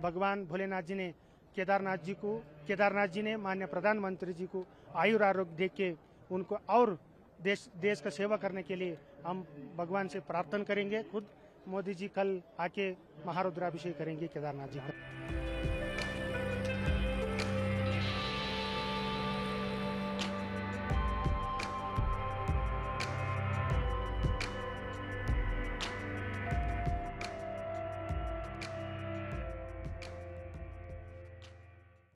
भगवान भोलेनाथ जी ने, केदारनाथ जी को, केदारनाथ जी ने मान्य प्रधानमंत्री जी को आयु आरोग्य दे के उनको और देश देश का सेवा करने के लिए हम भगवान से प्रार्थना करेंगे। खुद मोदी जी कल आके महारुद्राभिषेक करेंगे केदारनाथ जी का।